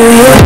you.